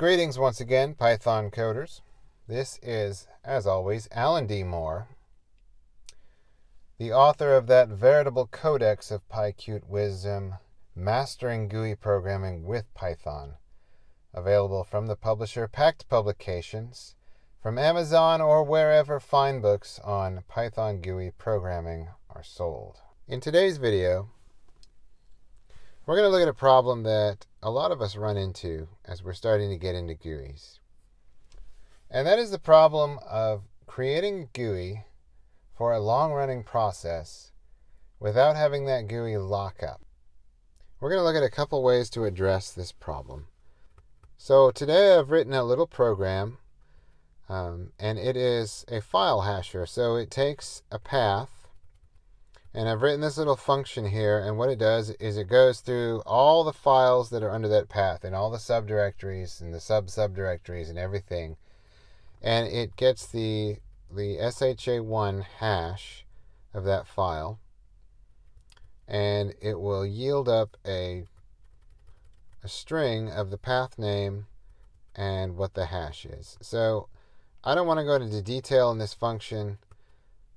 Greetings once again, Python coders. This is, as always, Alan D. Moore, the author of that veritable codex of PyQt wisdom, Mastering GUI Programming with Python, available from the publisher Packt Publications, from Amazon, or wherever fine books on Python GUI programming are sold. In today's video, we're going to look at a problem that a lot of us run into as we're starting to get into GUIs. And that is the problem of creating a GUI for a long running process without having that GUI lock up. We're going to look at a couple ways to address this problem. So today I've written a little program um, and it is a file hasher. So it takes a path and I've written this little function here, and what it does is it goes through all the files that are under that path and all the subdirectories and the sub-subdirectories and everything. And it gets the, the SHA1 hash of that file, and it will yield up a, a string of the path name and what the hash is. So I don't want to go into detail in this function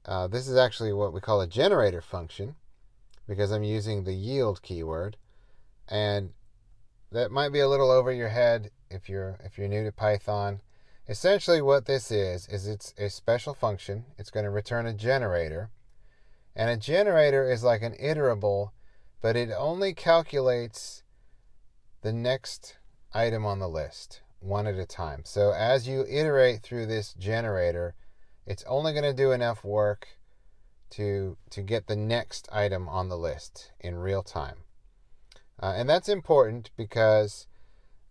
uh, this is actually what we call a generator function because I'm using the yield keyword. And that might be a little over your head if you're if you're new to Python. Essentially what this is is it's a special function. It's going to return a generator. And a generator is like an iterable, but it only calculates the next item on the list one at a time. So as you iterate through this generator, it's only going to do enough work to, to get the next item on the list in real time. Uh, and that's important because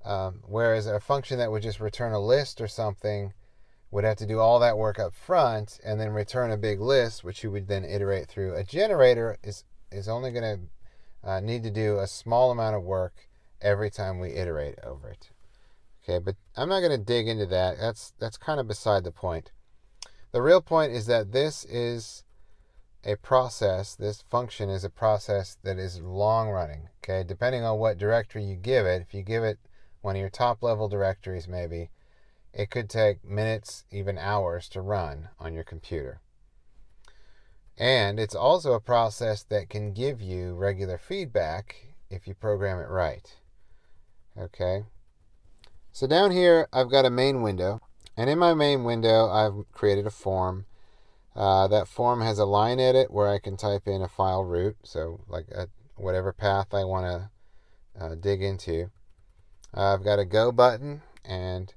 um, whereas a function that would just return a list or something would have to do all that work up front and then return a big list, which you would then iterate through. A generator is, is only going to uh, need to do a small amount of work every time we iterate over it. Okay, but I'm not going to dig into that. That's, that's kind of beside the point. The real point is that this is a process, this function is a process that is long running. Okay, depending on what directory you give it, if you give it one of your top level directories, maybe, it could take minutes, even hours to run on your computer. And it's also a process that can give you regular feedback if you program it right. Okay, so down here I've got a main window. And in my main window, I've created a form. Uh, that form has a line edit where I can type in a file root, so like a, whatever path I want to uh, dig into. Uh, I've got a go button and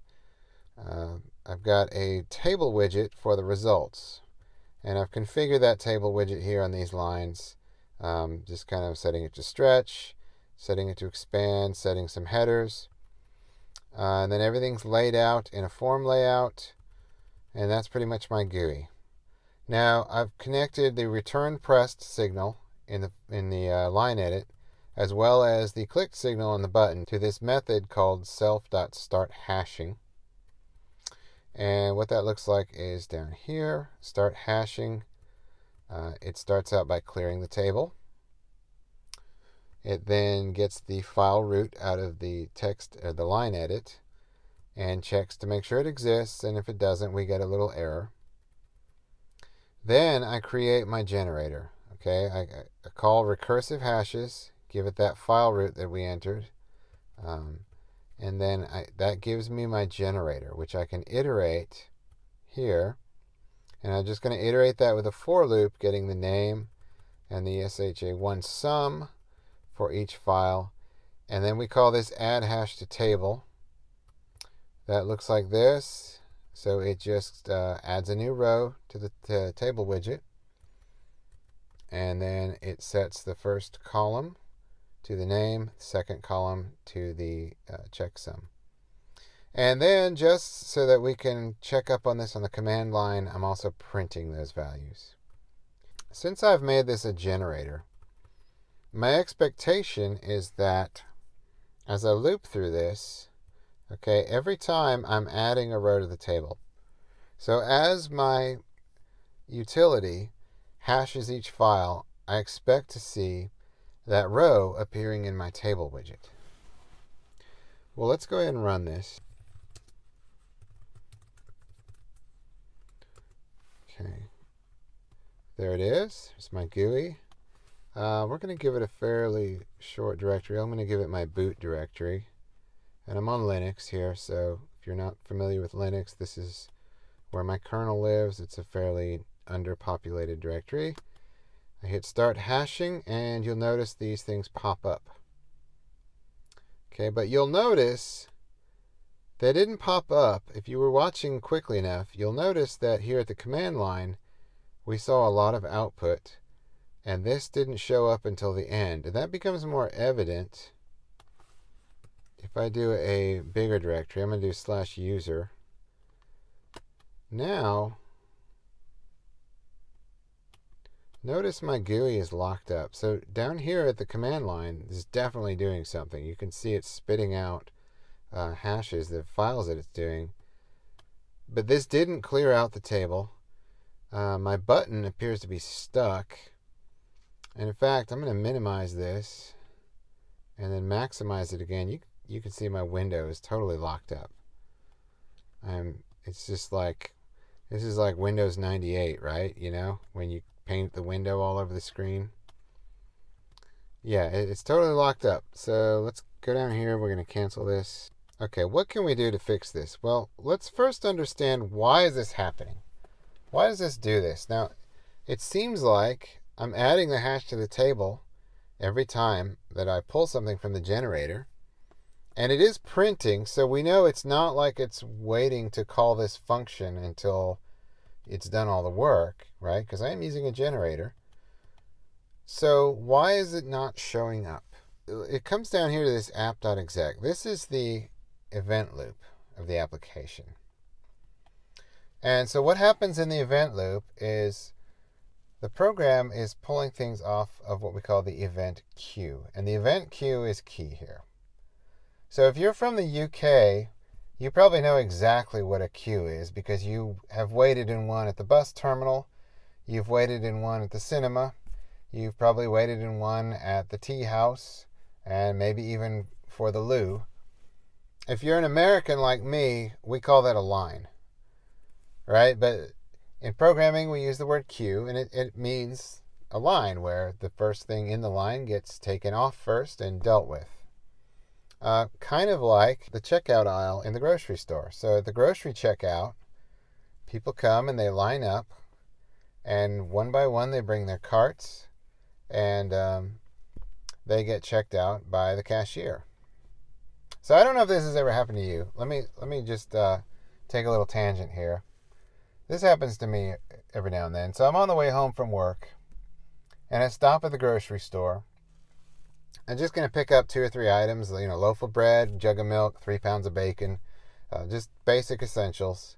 uh, I've got a table widget for the results. And I've configured that table widget here on these lines, um, just kind of setting it to stretch, setting it to expand, setting some headers. Uh, and then everything's laid out in a form layout. And that's pretty much my GUI. Now I've connected the return pressed signal in the, in the uh, line edit as well as the click signal on the button to this method called self.startHashing. And what that looks like is down here, start hashing. Uh, it starts out by clearing the table. It then gets the file root out of the text or the line edit and checks to make sure it exists. And if it doesn't, we get a little error. Then I create my generator. Okay, I, I call recursive hashes, give it that file root that we entered. Um, and then I, that gives me my generator, which I can iterate here. And I'm just going to iterate that with a for loop, getting the name and the SHA1 sum for each file. And then we call this add hash to table. That looks like this. So it just uh, adds a new row to the to table widget. And then it sets the first column to the name, second column to the uh, checksum. And then just so that we can check up on this on the command line, I'm also printing those values. Since I've made this a generator, my expectation is that as I loop through this, okay, every time I'm adding a row to the table. So as my utility hashes each file, I expect to see that row appearing in my table widget. Well, let's go ahead and run this. Okay. There it is. It's my GUI. Uh, we're going to give it a fairly short directory. I'm going to give it my boot directory. And I'm on Linux here, so if you're not familiar with Linux, this is where my kernel lives. It's a fairly underpopulated directory. I hit start hashing, and you'll notice these things pop up. Okay, but you'll notice they didn't pop up. If you were watching quickly enough, you'll notice that here at the command line, we saw a lot of output, and this didn't show up until the end. And that becomes more evident if I do a bigger directory. I'm going to do slash user. Now, Notice my GUI is locked up. So down here at the command line is definitely doing something. You can see it's spitting out uh, hashes, the files that it's doing. But this didn't clear out the table. Uh, my button appears to be stuck. And in fact, I'm going to minimize this and then maximize it again. You, you can see my window is totally locked up. I'm, it's just like, this is like Windows 98, right? You know, when you paint the window all over the screen. Yeah, it's totally locked up. So let's go down here. We're going to cancel this. Okay, what can we do to fix this? Well, let's first understand why is this happening? Why does this do this? Now, it seems like I'm adding the hash to the table every time that I pull something from the generator. And it is printing, so we know it's not like it's waiting to call this function until it's done all the work, right? Because I am using a generator. So why is it not showing up? It comes down here to this app.exec. This is the event loop of the application. And so what happens in the event loop is the program is pulling things off of what we call the event queue. And the event queue is key here. So if you're from the UK, you probably know exactly what a queue is because you have waited in one at the bus terminal, you've waited in one at the cinema, you've probably waited in one at the tea house, and maybe even for the loo. If you're an American like me, we call that a line, right? But in programming, we use the word queue, and it, it means a line where the first thing in the line gets taken off first and dealt with. Uh, kind of like the checkout aisle in the grocery store. So at the grocery checkout, people come and they line up, and one by one they bring their carts, and um, they get checked out by the cashier. So I don't know if this has ever happened to you. Let me let me just uh, take a little tangent here. This happens to me every now and then. So I'm on the way home from work, and I stop at the grocery store I'm just going to pick up two or three items, you know, loaf of bread, jug of milk, three pounds of bacon, uh, just basic essentials.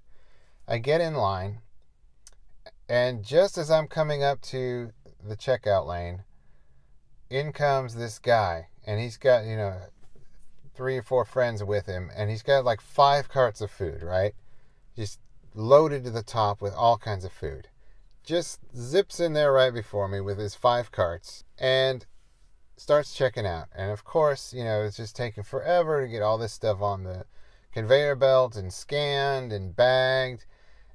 I get in line, and just as I'm coming up to the checkout lane, in comes this guy, and he's got, you know, three or four friends with him, and he's got like five carts of food, right? Just loaded to the top with all kinds of food. Just zips in there right before me with his five carts. And starts checking out. And of course, you know, it's just taking forever to get all this stuff on the conveyor belt and scanned and bagged.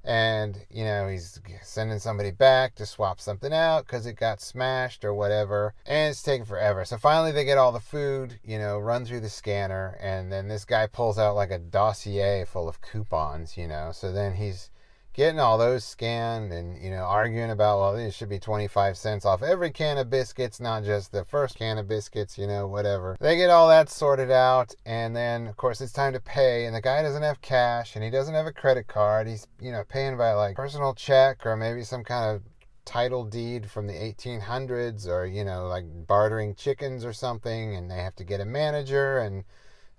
And, you know, he's sending somebody back to swap something out because it got smashed or whatever. And it's taking forever. So finally, they get all the food, you know, run through the scanner. And then this guy pulls out like a dossier full of coupons, you know. So then he's getting all those scanned and you know arguing about well this should be 25 cents off every can of biscuits not just the first can of biscuits you know whatever. They get all that sorted out and then of course it's time to pay and the guy doesn't have cash and he doesn't have a credit card. He's you know paying by like personal check or maybe some kind of title deed from the 1800s or you know like bartering chickens or something and they have to get a manager and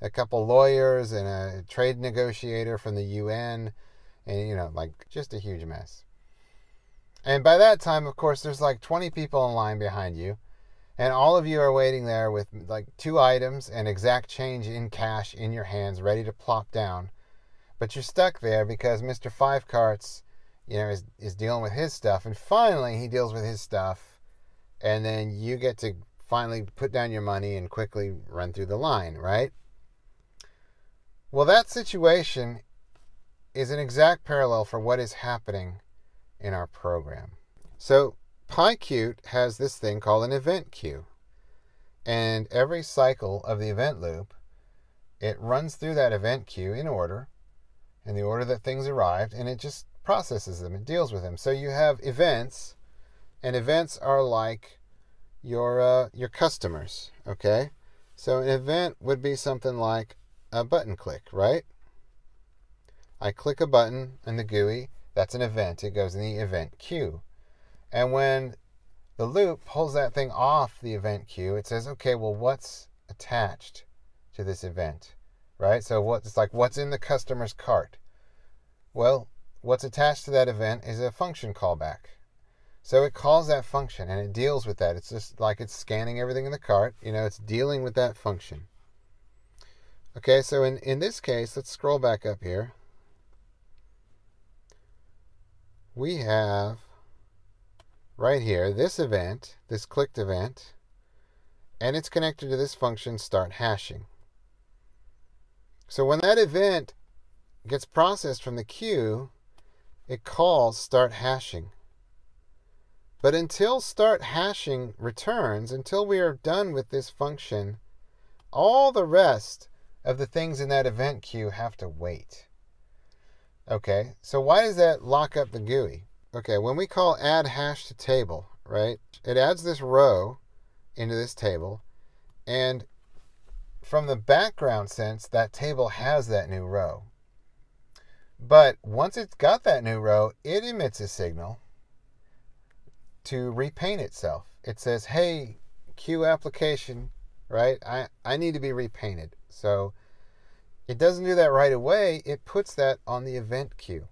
a couple lawyers and a trade negotiator from the UN and you know, like just a huge mess. And by that time, of course, there's like 20 people in line behind you, and all of you are waiting there with like two items and exact change in cash in your hands, ready to plop down. But you're stuck there because Mr. Five Carts, you know, is, is dealing with his stuff, and finally he deals with his stuff, and then you get to finally put down your money and quickly run through the line, right? Well, that situation is an exact parallel for what is happening in our program. So PyQt has this thing called an event queue. And every cycle of the event loop, it runs through that event queue in order, in the order that things arrived, and it just processes them and deals with them. So you have events, and events are like your uh, your customers. Okay, so an event would be something like a button click, right? I click a button in the GUI. That's an event. It goes in the event queue. And when the loop pulls that thing off the event queue, it says, okay, well, what's attached to this event, right? So what it's like, what's in the customer's cart? Well, what's attached to that event is a function callback. So it calls that function and it deals with that. It's just like it's scanning everything in the cart. You know, it's dealing with that function. Okay, so in, in this case, let's scroll back up here. We have right here this event, this clicked event, and it's connected to this function start hashing. So when that event gets processed from the queue, it calls start hashing. But until start hashing returns, until we are done with this function, all the rest of the things in that event queue have to wait. Okay, so why does that lock up the GUI? Okay, when we call add hash to table, right, it adds this row into this table, and from the background sense, that table has that new row. But once it's got that new row, it emits a signal to repaint itself. It says, hey, QApplication, right? I, I need to be repainted. So it doesn't do that right away. It puts that on the event queue.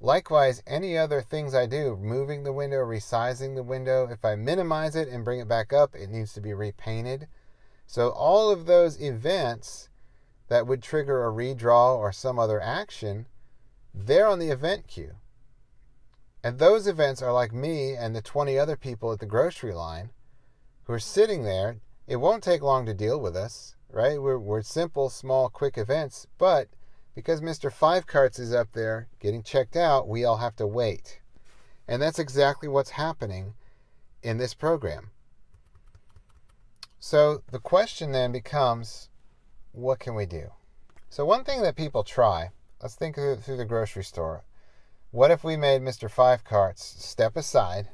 Likewise, any other things I do, moving the window, resizing the window, if I minimize it and bring it back up, it needs to be repainted. So all of those events that would trigger a redraw or some other action, they're on the event queue. And those events are like me and the 20 other people at the grocery line who are sitting there. It won't take long to deal with us, right? We're, we're simple, small, quick events, but because Mr. Five Carts is up there getting checked out, we all have to wait. And that's exactly what's happening in this program. So the question then becomes what can we do? So, one thing that people try, let's think through the grocery store. What if we made Mr. Five Carts step aside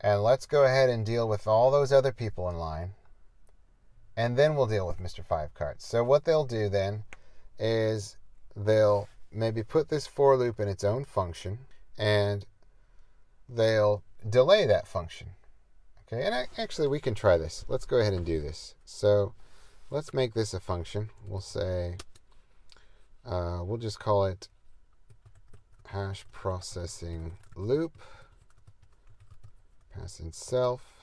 and let's go ahead and deal with all those other people in line and then we'll deal with Mr. Five Carts. So, what they'll do then is they'll maybe put this for loop in its own function and they'll delay that function. Okay, and actually we can try this. Let's go ahead and do this. So let's make this a function. We'll say, uh, we'll just call it hash processing loop, pass in self.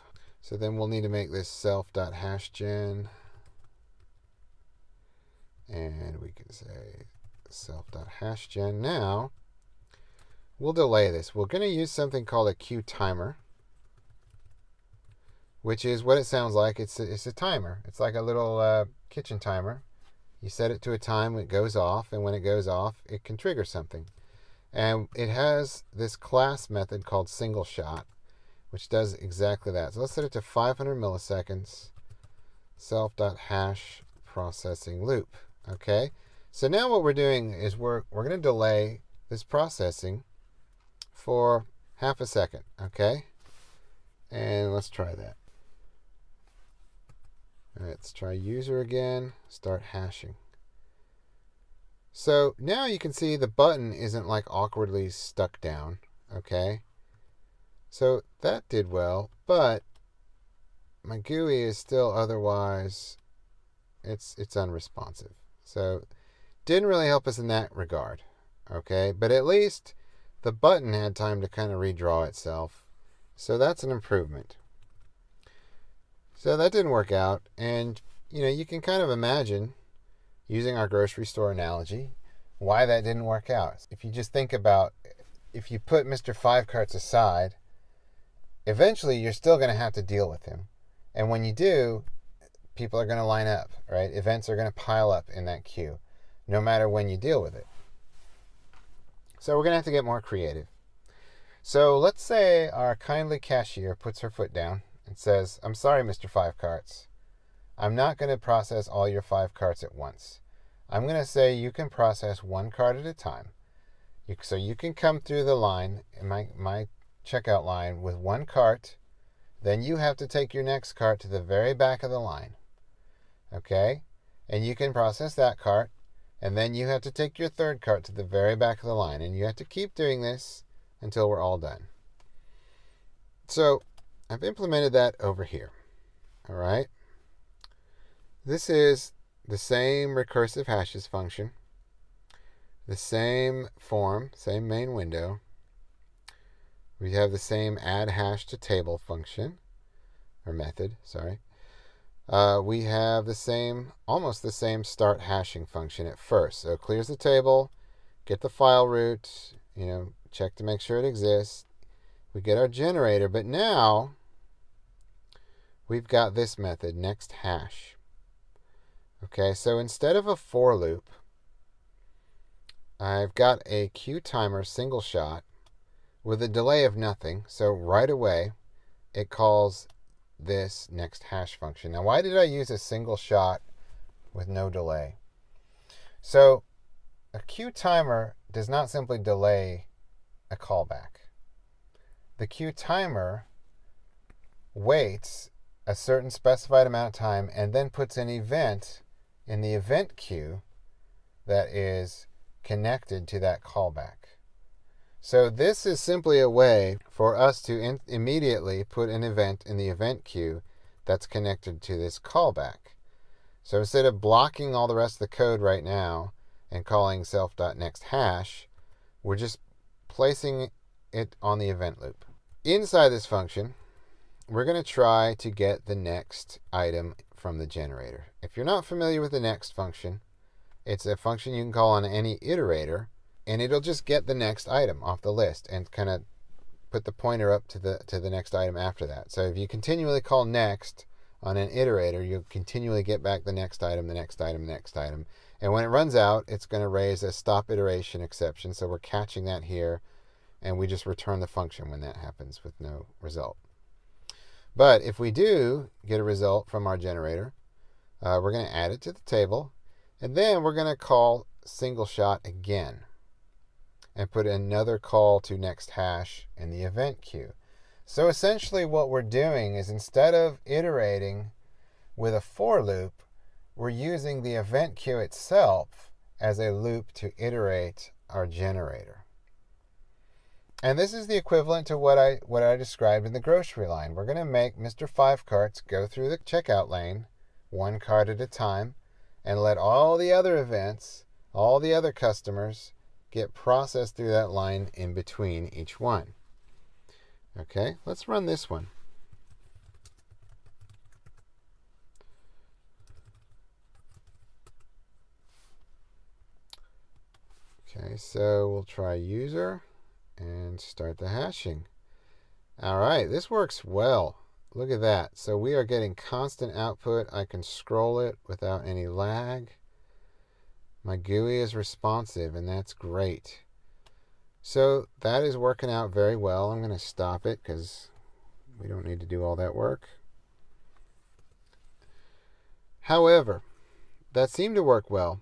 So then we'll need to make this self.hashgen and we can say self.hashgen. Now, we'll delay this. We're going to use something called a QTimer, which is what it sounds like. It's a, it's a timer. It's like a little uh, kitchen timer. You set it to a time when it goes off, and when it goes off, it can trigger something. And it has this class method called single shot, which does exactly that. So let's set it to 500 milliseconds, self.hash processing loop. Okay, so now what we're doing is we're, we're going to delay this processing for half a second. Okay, and let's try that. All right, let's try user again, start hashing. So now you can see the button isn't like awkwardly stuck down, okay? So that did well, but my GUI is still otherwise, it's, it's unresponsive. So didn't really help us in that regard. Okay, but at least the button had time to kind of redraw itself. So that's an improvement. So that didn't work out. And, you know, you can kind of imagine, using our grocery store analogy, why that didn't work out. If you just think about if you put Mr. Five Carts aside, eventually you're still going to have to deal with him. And when you do, people are going to line up, right? Events are going to pile up in that queue, no matter when you deal with it. So we're going to have to get more creative. So let's say our kindly cashier puts her foot down and says, I'm sorry, Mr. Five Carts. I'm not going to process all your five carts at once. I'm going to say you can process one cart at a time. You, so you can come through the line, in my, my checkout line, with one cart. Then you have to take your next cart to the very back of the line. Okay? And you can process that cart. And then you have to take your third cart to the very back of the line. And you have to keep doing this until we're all done. So I've implemented that over here. All right. This is the same recursive hashes function, the same form, same main window. We have the same add hash to table function, or method, sorry. Uh, we have the same, almost the same start hashing function at first. So it clears the table, get the file root, you know, check to make sure it exists. We get our generator, but now we've got this method, next hash. Okay, so instead of a for loop, I've got a QTimer single shot with a delay of nothing. So right away, it calls this next hash function. Now, why did I use a single shot with no delay? So a QTimer does not simply delay a callback. The QTimer waits a certain specified amount of time and then puts an event in the event queue that is connected to that callback. So this is simply a way for us to in- immediately put an event in the event queue that's connected to this callback. So instead of blocking all the rest of the code right now and calling self.nextHash, we're just placing it on the event loop. Inside this function, we're going to try to get the next item from the generator. If you're not familiar with the next function, it's a function you can call on any iterator, and it'll just get the next item off the list and kind of put the pointer up to the to the next item after that. So if you continually call next on an iterator, you'll continually get back the next item, the next item, the next item. And when it runs out, it's going to raise a stop iteration exception. So we're catching that here, and we just return the function when that happens with no result. But if we do get a result from our generator, uh, we're going to add it to the table, and then we're going to call single shot again and put another call to next hash in the event queue. So essentially what we're doing is instead of iterating with a for loop, we're using the event queue itself as a loop to iterate our generator. And this is the equivalent to what I what I described in the grocery line. We're going to make Mr. Five Carts go through the checkout lane, one cart at a time, and let all the other events, all the other customers get processed through that line in between each one. Okay, let's run this one. Okay, so we'll try user and start the hashing. All right, this works well. Look at that. So we are getting constant output. I can scroll it without any lag. My GUI is responsive, and that's great. So that is working out very well. I'm going to stop it because we don't need to do all that work. However, that seemed to work well.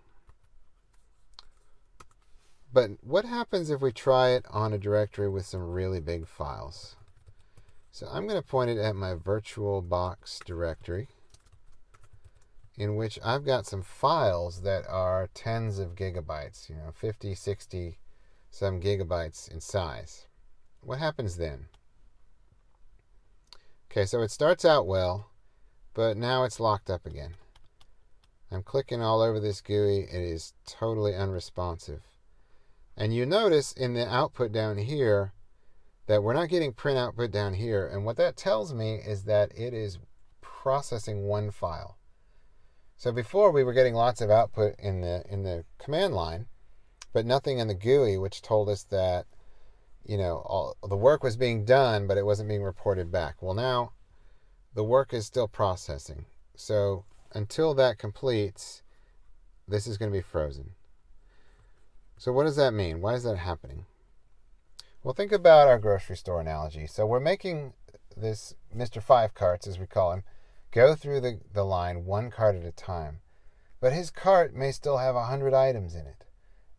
But what happens if we try it on a directory with some really big files? So I'm going to point it at my VirtualBox directory in which I've got some files that are tens of gigabytes, you know, 50, 60, some gigabytes in size. What happens then? Okay, so it starts out well, but now it's locked up again. I'm clicking all over this GUI. It is totally unresponsive. And you notice in the output down here that we're not getting print output down here. And what that tells me is that it is processing one file. So before we were getting lots of output in the in the command line, but nothing in the GUI, which told us that you know all the work was being done, but it wasn't being reported back. Well, now the work is still processing. So until that completes, this is going to be frozen. So what does that mean? Why is that happening? Well, think about our grocery store analogy. So we're making this Mr. Five Carts, as we call him, go through the, the line one cart at a time. But his cart may still have a hundred items in it.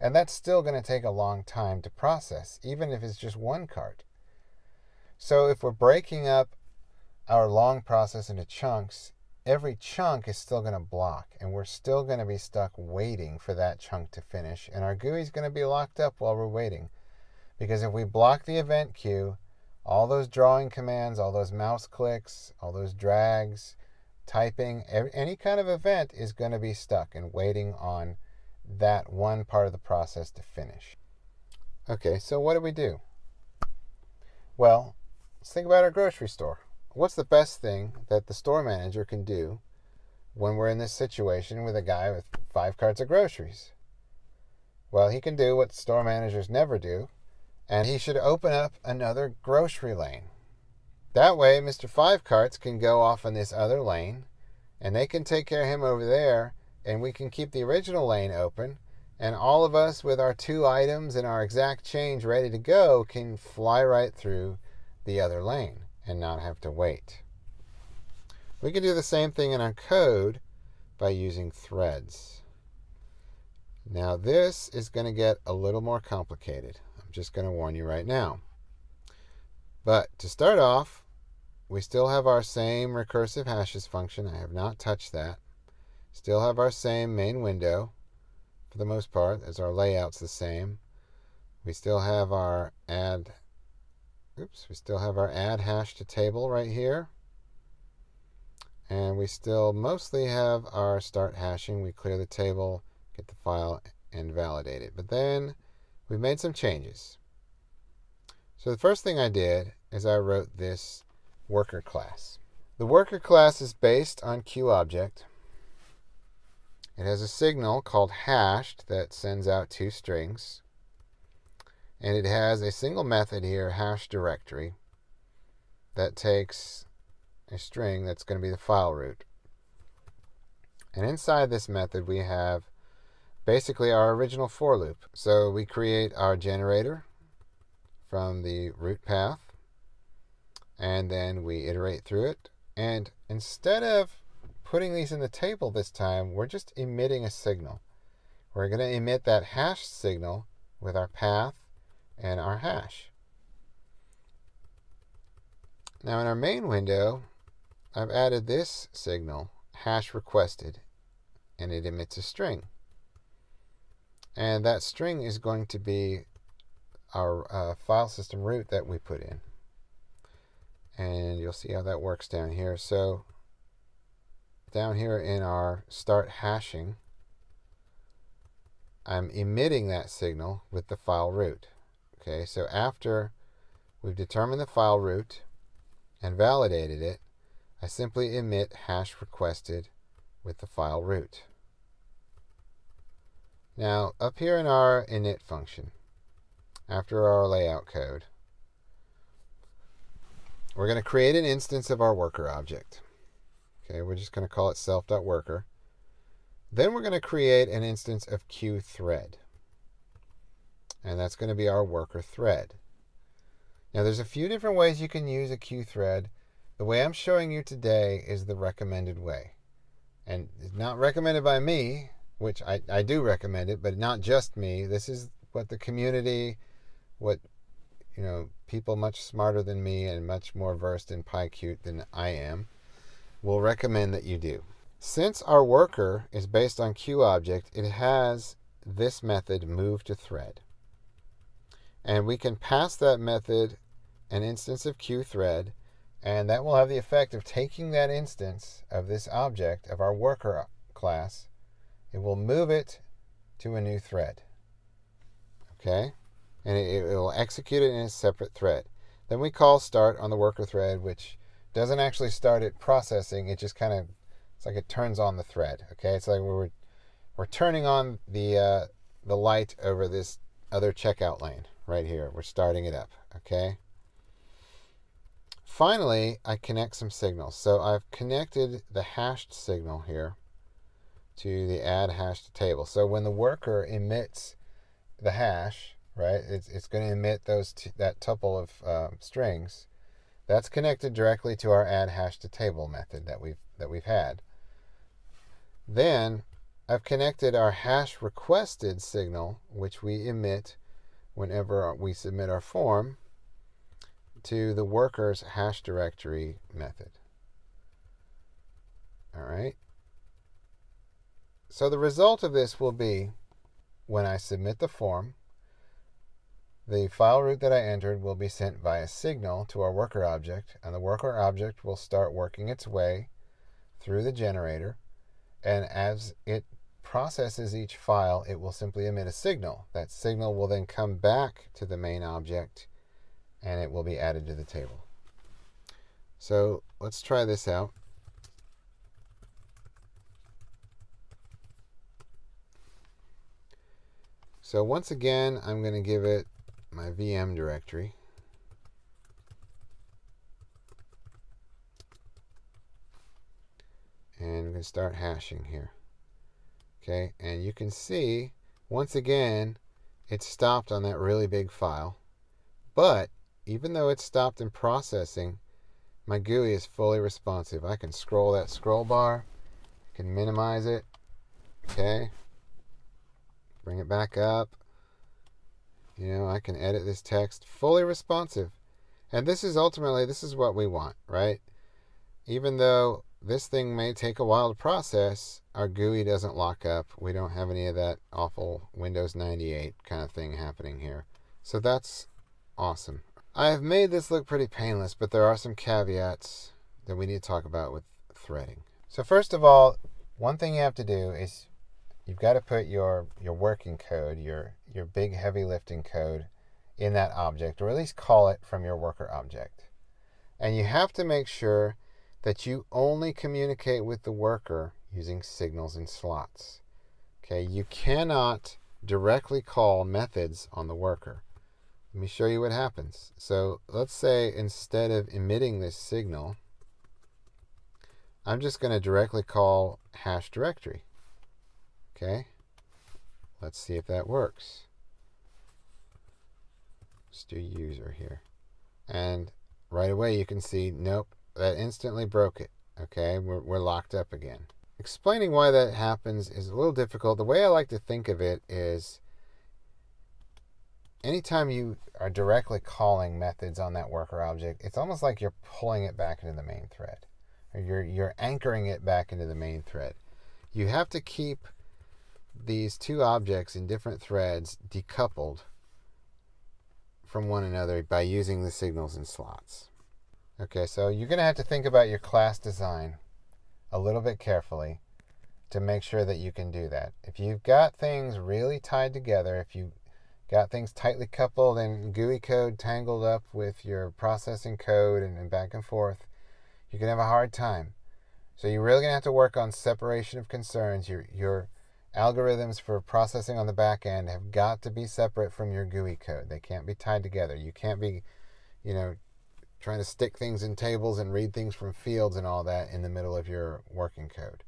And that's still going to take a long time to process, even if it's just one cart. So if we're breaking up our long process into chunks, every chunk is still going to block, and we're still going to be stuck waiting for that chunk to finish, and our GUI is going to be locked up while we're waiting. Because if we block the event queue, all those drawing commands, all those mouse clicks, all those drags, typing, any kind of event is going to be stuck and waiting on that one part of the process to finish. Okay, so what do we do? Well, let's think about our grocery store. What's the best thing that the store manager can do when we're in this situation with a guy with five carts of groceries? Well, he can do what store managers never do, and he should open up another grocery lane. That way, Mr. Five Carts can go off in this other lane, and they can take care of him over there, and we can keep the original lane open, and all of us with our two items and our exact change ready to go can fly right through the other lane and not have to wait. We can do the same thing in our code by using threads. Now, this is going to get a little more complicated I'm just going to warn you right now. But to start off, we still have our same recursive hashes function. I have not touched that. Still have our same main window for the most part, as our layout's the same. We still have our add, oops, we still have our add hash to table right here. And we still mostly have our start hashing. We clear the table, get the file, and validate it. But then we've made some changes. So the first thing I did is I wrote this worker class. The worker class is based on QObject. It has a signal called hashed that sends out two strings. And it has a single method here, hash directory, that takes a string that's going to be the file root. And inside this method we have basically our original for loop. So we create our generator from the root path and then we iterate through it. And instead of putting these in the table this time, we're just emitting a signal. We're going to emit that hash signal with our path and our hash. Now in our main window, I've added this signal, hash requested, and it emits a string. And that string is going to be our uh, file system root that we put in. And you'll see how that works down here. So down here in our start hashing, I'm emitting that signal with the file root. Okay, so after we've determined the file root and validated it, I simply emit hash requested with the file root. Now, up here in our init function, after our layout code, we're going to create an instance of our worker object. Okay, we're just going to call it self.worker. Then we're going to create an instance of QThread. And that's going to be our worker thread. Now, there's a few different ways you can use a QThread. The way I'm showing you today is the recommended way. And it's not recommended by me, which I, I do recommend it, but not just me. This is what the community, what you know, people much smarter than me and much more versed in PyQt than I am, will recommend that you do. Since our worker is based on QObject, it has this method move to thread. And we can pass that method an instance of QThread, and that will have the effect of taking that instance of this object of our worker class it will move it to a new thread. Okay? And it, it will execute it in a separate thread. Then we call start on the worker thread, which doesn't actually start it processing. It just kind of, it's like it turns on the thread. Okay? It's like we're, we're turning on the, uh, the light over this other checkout lane right here. We're starting it up. Okay? Finally, I connect some signals. So I've connected the hashed signal here to the add hash to table. So when the worker emits the hash, right? It's, it's going to emit those t- that tuple of uh, strings. That's connected directly to our add hash to table method that we've that we've had. Then I've connected our hash requested signal, which we emit whenever we submit our form, to the worker's hash directory method. All right. So the result of this will be when I submit the form, the file root that I entered will be sent via signal to our worker object, and the worker object will start working its way through the generator. And as it processes each file, it will simply emit a signal. That signal will then come back to the main object and it will be added to the table. So let's try this out. So once again, I'm going to give it my VM directory. And going to start hashing here. Okay, and you can see, once again, it stopped on that really big file. But even though it stopped in processing, my GUI is fully responsive. I can scroll that scroll bar, I can minimize it, okay, bring it back up. You know, I can edit this text fully responsive. And this is ultimately, this is what we want, right? Even though this thing may take a while to process, our GUI doesn't lock up. We don't have any of that awful Windows 98 kind of thing happening here. So that's awesome. I have made this look pretty painless, but there are some caveats that we need to talk about with threading. So first of all, one thing you have to do is you've got to put your your working code, your your big heavy lifting code in that object, or at least call it from your worker object. And you have to make sure that you only communicate with the worker using signals and slots. Okay, you cannot directly call methods on the worker. Let me show you what happens. So let's say instead of emitting this signal, I'm just going to directly call hash directory. Okay, let's see if that works. Let's do user here. And right away you can see, nope, that instantly broke it. Okay, we're, we're locked up again. Explaining why that happens is a little difficult. The way I like to think of it is anytime you are directly calling methods on that worker object, it's almost like you're pulling it back into the main thread. Or you're, you're anchoring it back into the main thread. You have to keep these two objects in different threads decoupled from one another by using the signals and slots. Okay, so you're going to have to think about your class design a little bit carefully to make sure that you can do that. If you've got things really tied together, if you got things tightly coupled and GUI code tangled up with your processing code and, and back and forth, you're going to have a hard time. So you're really going to have to work on separation of concerns. Your, your algorithms for processing on the back end have got to be separate from your GUI code. They can't be tied together. You can't be, you know, trying to stick things in tables and read things from fields and all that in the middle of your working code.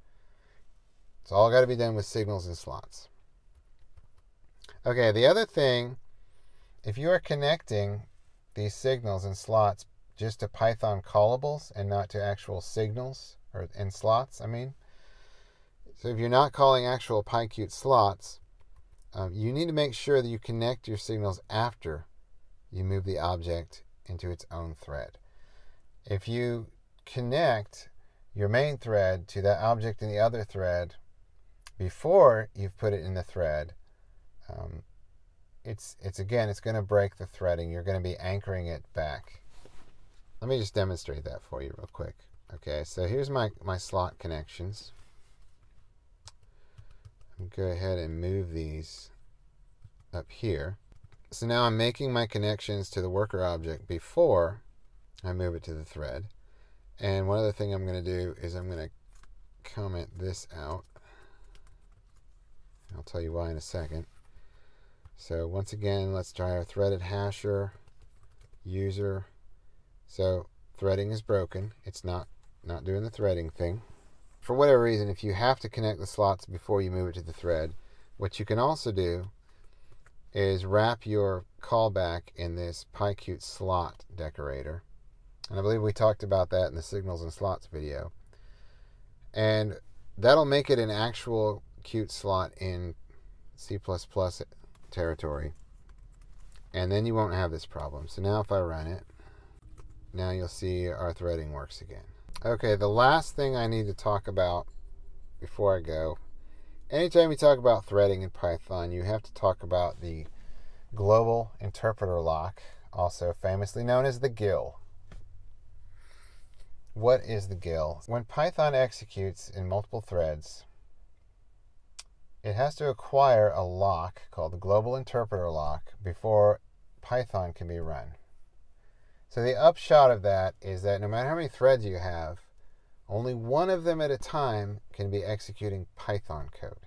It's all got to be done with signals and slots. Okay, the other thing, if you are connecting these signals and slots just to Python callables and not to actual signals or and slots, I mean, so if you're not calling actual PyQt slots, um, you need to make sure that you connect your signals after you move the object into its own thread. If you connect your main thread to that object in the other thread before you've put it in the thread, um, it's it's again it's going to break the threading. You're going to be anchoring it back. Let me just demonstrate that for you real quick. Okay, so here's my, my slot connections. Go ahead and move these up here. So now I'm making my connections to the worker object before I move it to the thread. And one other thing I'm going to do is I'm going to comment this out. I'll tell you why in a second. So once again, let's try our threaded hasher user. So threading is broken. It's not not doing the threading thing. For whatever reason, if you have to connect the slots before you move it to the thread, what you can also do is wrap your callback in this PyQt slot decorator. And I believe we talked about that in the signals and slots video. And that'll make it an actual Qt slot in C++ territory. And then you won't have this problem. So now if I run it, now you'll see our threading works again. Okay, the last thing I need to talk about before I go. Anytime you talk about threading in Python, you have to talk about the global interpreter lock, also famously known as the GIL. What is the GIL? When Python executes in multiple threads, it has to acquire a lock called the global interpreter lock before Python can be run. So the upshot of that is that no matter how many threads you have, only one of them at a time can be executing Python code.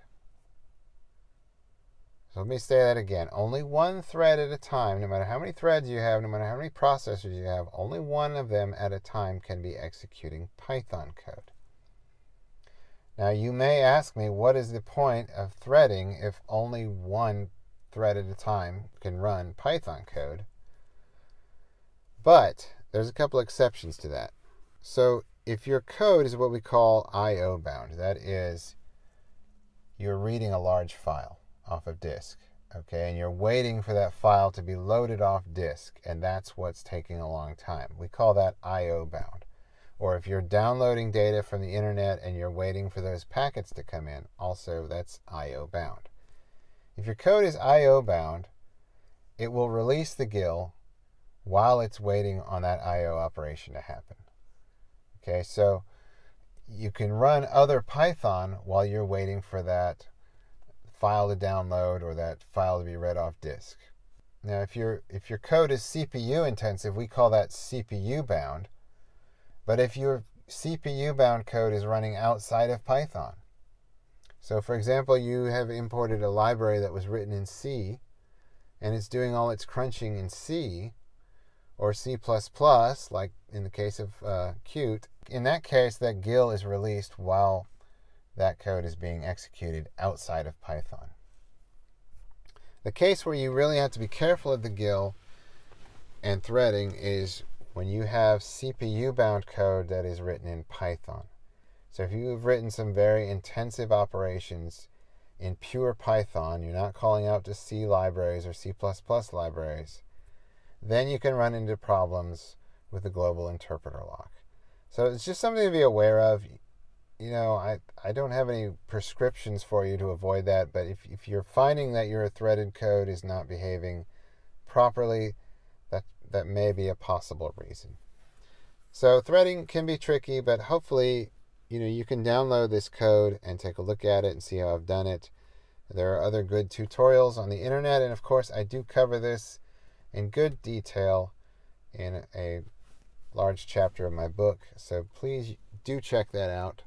So let me say that again. Only one thread at a time, no matter how many threads you have, no matter how many processors you have, only one of them at a time can be executing Python code. Now you may ask me, what is the point of threading if only one thread at a time can run Python code? But there's a couple exceptions to that. So if your code is what we call I/O bound, that is, you're reading a large file off of disk, okay, and you're waiting for that file to be loaded off disk, and that's what's taking a long time. We call that I/O bound. Or if you're downloading data from the internet and you're waiting for those packets to come in, also that's I/O bound. If your code is I/O bound, it will release the GIL while it's waiting on that I/O operation to happen. Okay, so you can run other Python while you're waiting for that file to download or that file to be read off disk. Now, if your if your code is CPU intensive, we call that CPU bound. But if your CPU bound code is running outside of Python, so for example, you have imported a library that was written in C, and it's doing all its crunching in C, or C++, like in the case of uh, Qt, in that case, that GIL is released while that code is being executed outside of Python. The case where you really have to be careful of the GIL and threading is when you have CPU bound code that is written in Python. So if you have written some very intensive operations in pure Python, you're not calling out to C libraries or C++ libraries, then you can run into problems with the global interpreter lock. So it's just something to be aware of. You know, I, I don't have any prescriptions for you to avoid that, but if, if you're finding that your threaded code is not behaving properly, that, that may be a possible reason. So threading can be tricky, but hopefully, you know, you can download this code and take a look at it and see how I've done it. There are other good tutorials on the internet, and of course, I do cover this in good detail in a large chapter of my book. So please do check that out.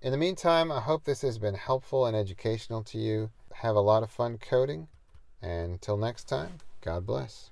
In the meantime, I hope this has been helpful and educational to you. Have a lot of fun coding. And until next time, God bless.